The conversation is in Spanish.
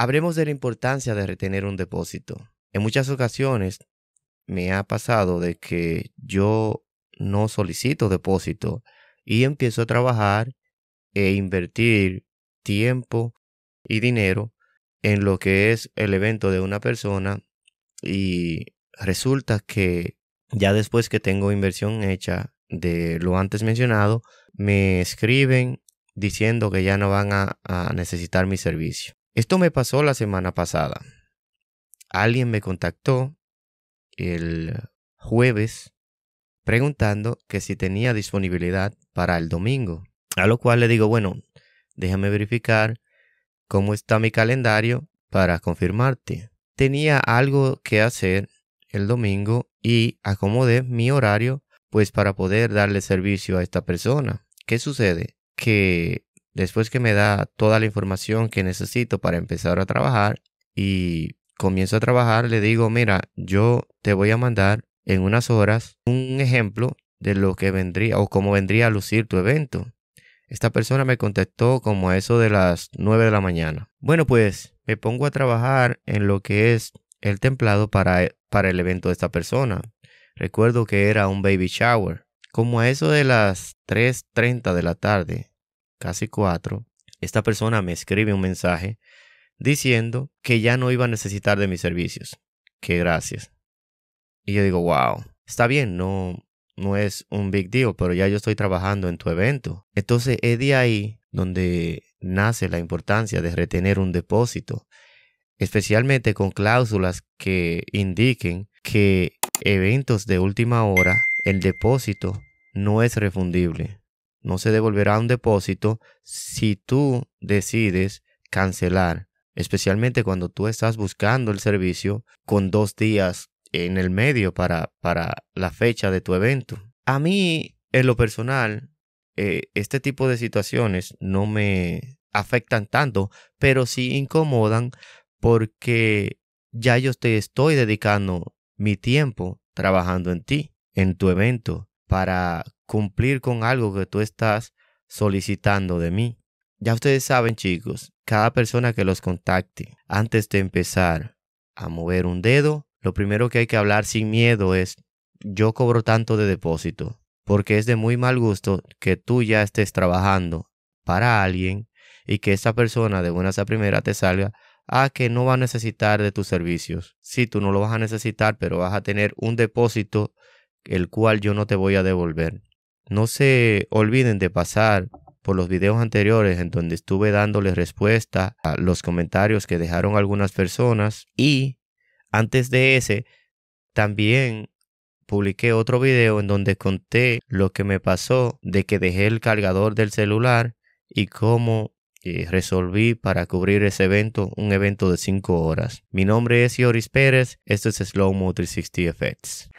Hablemos de la importancia de retener un depósito. En muchas ocasiones me ha pasado de que yo no solicito depósito y empiezo a trabajar e invertir tiempo y dinero en lo que es el evento de una persona y resulta que ya después que tengo inversión hecha de lo antes mencionado, me escriben diciendo que ya no van a, necesitar mi servicio. Esto me pasó la semana pasada. Alguien me contactó el jueves preguntando que si tenía disponibilidad para el domingo. A lo cual le digo, bueno, déjame verificar cómo está mi calendario para confirmarte. Tenía algo que hacer el domingo y acomodé mi horario pues para poder darle servicio a esta persona. ¿Qué sucede? Que después que me da toda la información que necesito para empezar a trabajar y comienzo a trabajar, le digo, mira, yo te voy a mandar en unas horas un ejemplo de lo que vendría o cómo vendría a lucir tu evento. Esta persona me contactó como a eso de las 9 de la mañana. Bueno, pues me pongo a trabajar en lo que es el templado para, para el evento de esta persona. Recuerdo que era un baby shower. Como a eso de las 3.30 de la tarde, casi 4, esta persona me escribe un mensaje diciendo que ya no iba a necesitar de mis servicios. Que gracias. Y yo digo, wow, está bien, no, no es un big deal, pero ya yo estoy trabajando en tu evento. Entonces es de ahí donde nace la importancia de retener un depósito, especialmente con cláusulas que indiquen que eventos de última hora, el depósito no es refundible. No se devolverá un depósito si tú decides cancelar, especialmente cuando tú estás buscando el servicio con dos días en el medio para, para la fecha de tu evento. A mí, en lo personal, eh, este tipo de situaciones no me afectan tanto, pero sí incomodan porque ya yo te estoy dedicando mi tiempo trabajando en ti, en tu evento, para cumplir con algo que tú estás solicitando de mí. Ya ustedes saben, chicos, cada persona que los contacte, antes de empezar a mover un dedo, lo primero que hay que hablar sin miedo es, yo cobro tanto de depósito, porque es de muy mal gusto que tú ya estés trabajando para alguien y que esa persona de buenas a primera te salga a que no va a necesitar de tus servicios. Sí, tú no lo vas a necesitar, pero vas a tener un depósito el cual yo no te voy a devolver. No se olviden de pasar por los videos anteriores en donde estuve dándole respuesta a los comentarios que dejaron algunas personas y antes de ese, también publiqué otro video en donde conté lo que me pasó de que dejé el cargador del celular y cómo eh, resolví para cubrir ese evento, un evento de 5 horas. Mi nombre es Yoris Pérez, esto es Slow Mo 360 Effects.